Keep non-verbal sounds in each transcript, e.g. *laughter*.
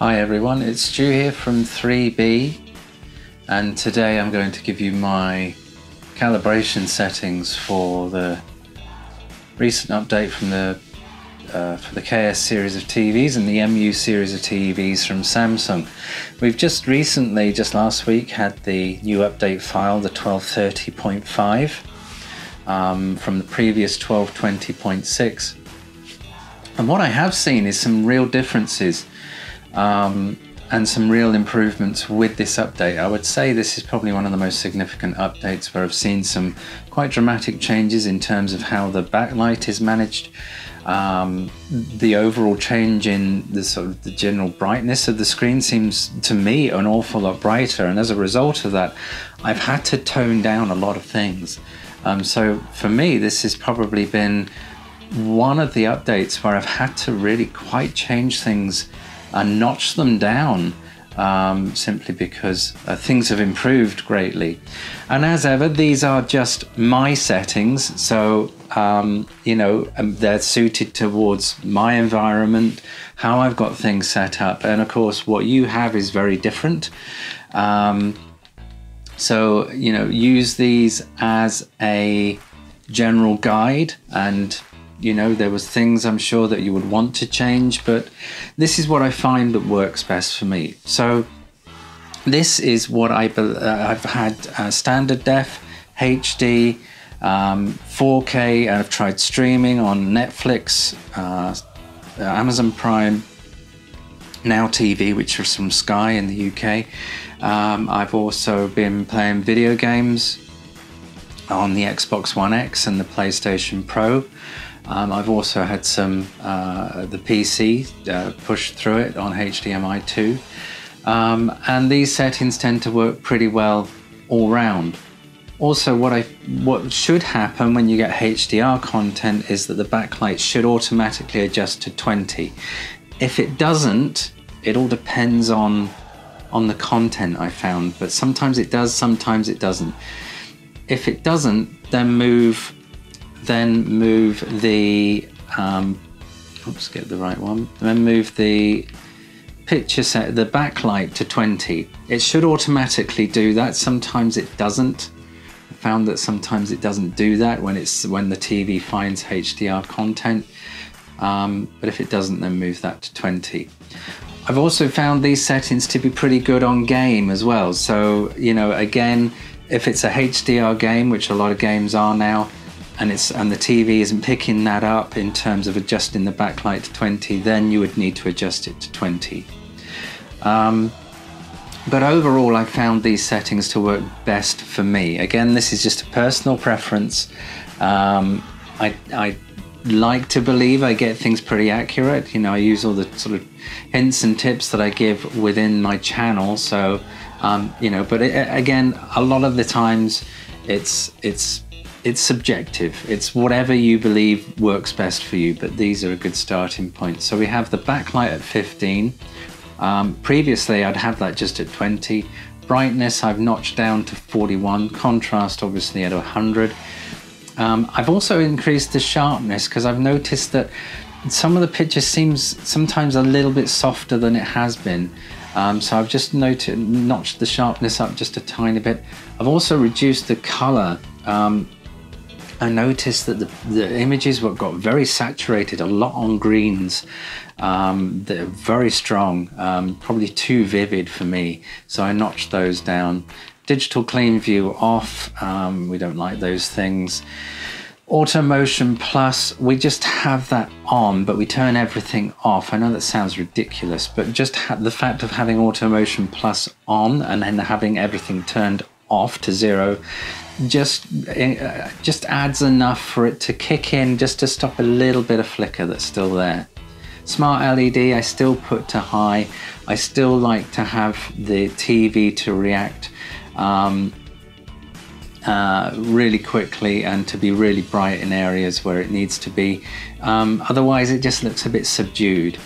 Hi everyone, it's Stu here from 3B and today I'm going to give you my calibration settings for the recent update from the uh, for the KS series of TVs and the MU series of TVs from Samsung. We've just recently, just last week, had the new update file, the 1230.5 um, from the previous 1220.6. And what I have seen is some real differences um, and some real improvements with this update. I would say this is probably one of the most significant updates where I've seen some quite dramatic changes in terms of how the backlight is managed. Um, the overall change in the sort of the general brightness of the screen seems to me an awful lot brighter, and as a result of that, I've had to tone down a lot of things. Um, so for me, this has probably been one of the updates where I've had to really quite change things and notch them down um, simply because uh, things have improved greatly. And as ever, these are just my settings, so um, you know um, they're suited towards my environment, how I've got things set up, and of course, what you have is very different. Um, so you know, use these as a general guide and you know there was things i'm sure that you would want to change but this is what i find that works best for me so this is what I uh, I've had uh, standard def, HD, um, 4K. I've tried streaming on Netflix, uh, Amazon Prime, Now TV, which is from Sky in the UK. Um, I've also been playing video games on the Xbox One X and the PlayStation Pro. Um, I've also had some uh, the PC uh, pushed through it on HDMI 2. Um, and these settings tend to work pretty well all round. Also, what I what should happen when you get HDR content is that the backlight should automatically adjust to 20. If it doesn't, it all depends on on the content I found, but sometimes it does, sometimes it doesn't. If it doesn't, then move then move the um, oops, get the right one. Then move the picture set the backlight to 20. It should automatically do that. Sometimes it doesn't. I found that sometimes it doesn't do that when it's when the TV finds HDR content. Um, but if it doesn't, then move that to 20. I've also found these settings to be pretty good on game as well. So, you know, again, if it's a HDR game, which a lot of games are now, and it's and the TV isn't picking that up in terms of adjusting the backlight to 20, then you would need to adjust it to 20. Um, but overall, I found these settings to work best for me. Again, this is just a personal preference. Um, I, I like to believe I get things pretty accurate. You know, I use all the sort of hints and tips that I give within my channel. So, um, you know, but it, again, a lot of the times it's it's it's subjective. It's whatever you believe works best for you. But these are a good starting point. So we have the backlight at 15. Um, previously, I'd have that just at 20. Brightness, I've notched down to 41. Contrast, obviously, at 100. Um, I've also increased the sharpness because I've noticed that some of the picture seems sometimes a little bit softer than it has been. Um, so I've just noted, notched the sharpness up just a tiny bit. I've also reduced the color. Um, I noticed that the, the images were, got very saturated, a lot on greens. Um, they're very strong, um, probably too vivid for me. So I notched those down. Digital clean view off. Um, we don't like those things. Auto motion plus, we just have that on, but we turn everything off. I know that sounds ridiculous, but just the fact of having auto motion plus on and then having everything turned off to zero just uh, just adds enough for it to kick in just to stop a little bit of flicker that's still there. Smart LED I still put to high. I still like to have the TV to react um, uh, really quickly and to be really bright in areas where it needs to be. Um, otherwise it just looks a bit subdued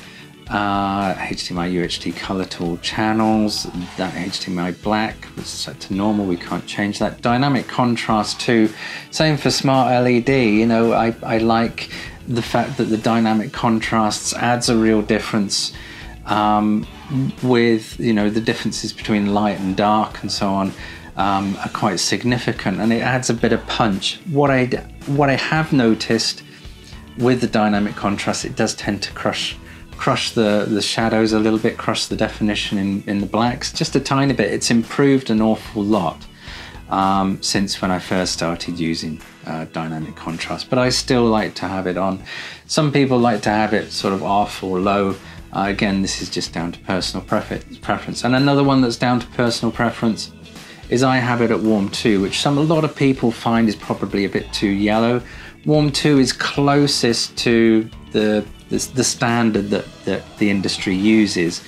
uh, HDMI UHD color tool channels, that HDMI black was set to normal, we can't change that. Dynamic contrast too, same for smart LED, you know, I, I like the fact that the dynamic contrasts adds a real difference. Um, with you know the differences between light and dark and so on um, are quite significant, and it adds a bit of punch. What I what I have noticed with the dynamic contrast, it does tend to crush crush the the shadows a little bit, crush the definition in in the blacks just a tiny bit. It's improved an awful lot um, since when I first started using uh, dynamic contrast, but I still like to have it on. Some people like to have it sort of off or low. Uh, again, this is just down to personal preference. And another one that's down to personal preference is I have it at warm 2, which some a lot of people find is probably a bit too yellow. Warm 2 is closest to the, the, the standard that, that the industry uses.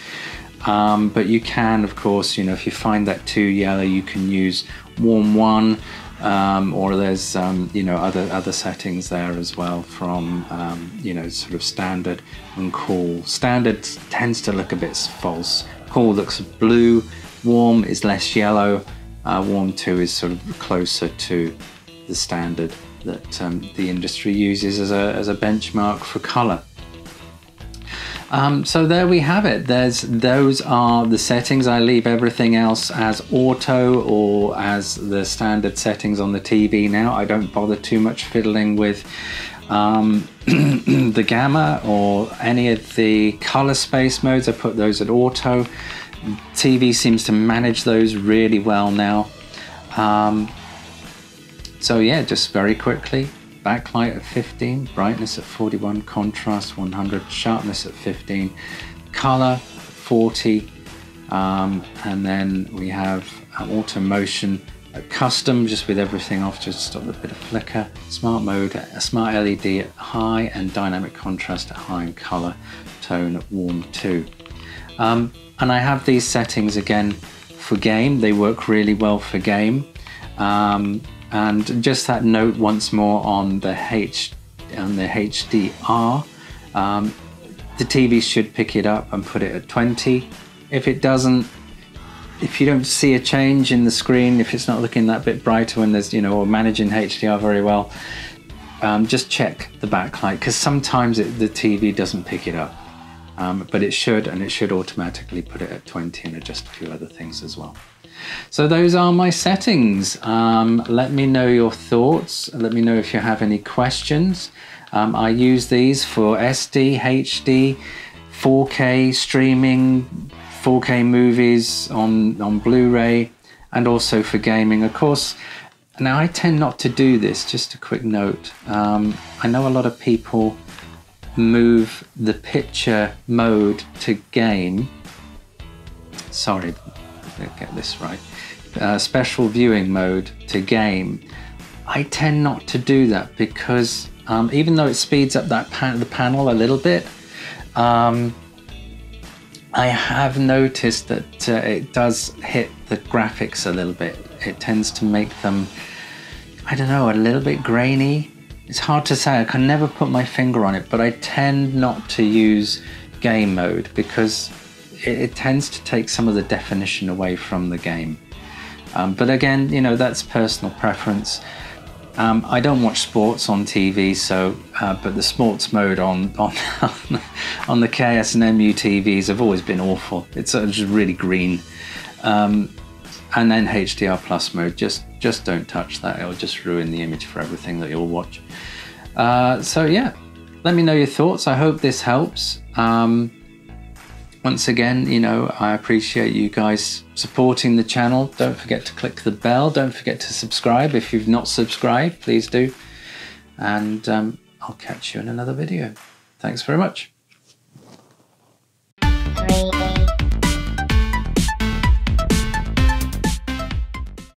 Um, but you can, of course, you know, if you find that too yellow, you can use warm 1 um, or there's um, you know other other settings there as well from um, you know sort of standard and cool. Standard tends to look a bit false. Cool looks blue. Warm is less yellow. Uh, warm 2 is sort of closer to the standard that um, the industry uses as a, as a benchmark for color. Um, so there we have it. There's those are the settings. I leave everything else as auto or as the standard settings on the TV now. I don't bother too much fiddling with um, *clears throat* the gamma or any of the color space modes. I put those at auto. TV seems to manage those really well now. Um, so yeah, just very quickly, backlight at 15, brightness at 41, contrast 100, sharpness at 15, color 40, um, and then we have auto motion custom just with everything off just stop a bit of flicker smart mode a smart led at high and dynamic contrast at high and color tone at warm 2. Um, and i have these settings again for game. They work really well for game. Um, and just that note once more on the H on the HDR. Um, the TV should pick it up and put it at 20. If it doesn't, if you don't see a change in the screen, if it's not looking that bit brighter when there's, you know, or managing HDR very well, um, just check the backlight because sometimes it, the TV doesn't pick it up. Um, but it should, and it should automatically put it at 20 and adjust a few other things as well. So those are my settings. Um, let me know your thoughts. Let me know if you have any questions. Um, I use these for SD, HD, 4K streaming, 4K movies on, on Blu-ray, and also for gaming. Of course, now I tend not to do this, just a quick note. Um, I know a lot of people move the picture mode to game. Sorry, get this right, uh, special viewing mode to game, I tend not to do that because um, even though it speeds up that pan the panel a little bit, um, I have noticed that uh, it does hit the graphics a little bit. It tends to make them, I don't know, a little bit grainy. It's hard to say, I can never put my finger on it, but I tend not to use game mode because it, it, tends to take some of the definition away from the game. Um, but again, you know, that's personal preference. Um, I don't watch sports on TV, so uh, but the sports mode on *laughs* on on the KS and MU TVs have always been awful. It's uh, just really green. Um, and then HDR plus mode, just just don't touch that. It'll just ruin the image for everything that you'll watch. Uh, so yeah, let me know your thoughts. I hope this helps. Um, once again, you know, I appreciate you guys supporting the channel. Don't forget to click the bell. Don't forget to subscribe. If you've not subscribed, please do. And um, I'll catch you in another video. Thanks very much.